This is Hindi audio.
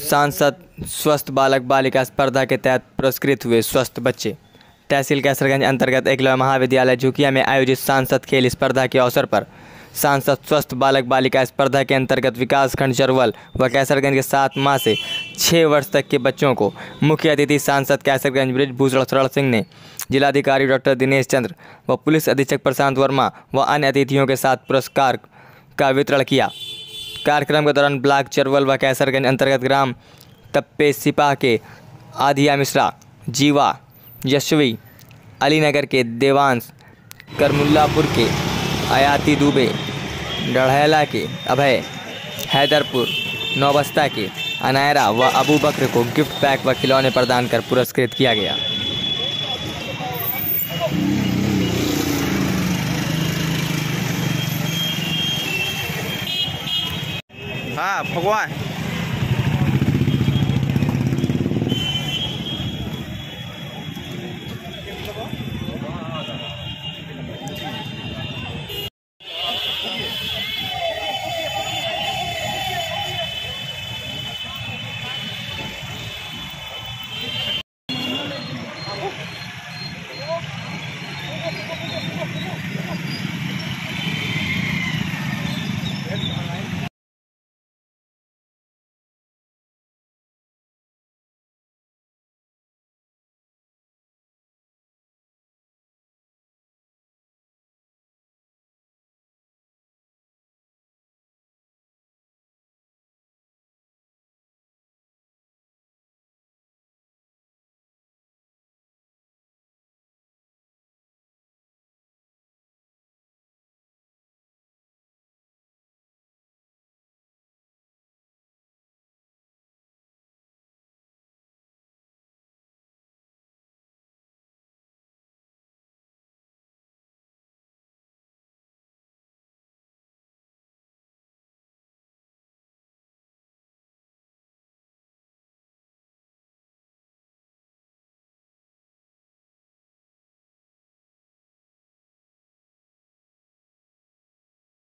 सांसद, स्वस्थ बालक बालिका स्पर्धा के तहत पुरस्कृत हुए स्वस्थ बच्चे। तहसील कैसरगंज अंतर्गत एकलव्य महाविद्यालय झुकिया में आयोजित सांसद खेल स्पर्धा के अवसर पर सांसद, स्वस्थ बालक बालिका स्पर्धा के अंतर्गत विकास खंड चरवल व कैसरगंज के सात माह से छः वर्ष तक के बच्चों को मुख्य अतिथि सांसद कैसरगंज ब्रिजभूषण शरण सिंह ने जिलाधिकारी डॉक्टर दिनेश चंद्र व पुलिस अधीक्षक प्रशांत वर्मा व अन्य अतिथियों के साथ पुरस्कार का वितरण किया। कार्यक्रम के दौरान ब्लॉक चरवल व कैसरगंज अंतर्गत ग्राम तप्पे सिपाह के आधिया मिश्रा, जीवा, यशवी, अलीनगर के देवांश, करमुल्लापुर के आयाती दुबे, डढ़ैला के अभय, हैदरपुर, नौबस्ता के अनायरा व अबू बकर को गिफ्ट पैक व खिलौने प्रदान कर पुरस्कृत किया गया। 啊，破罐。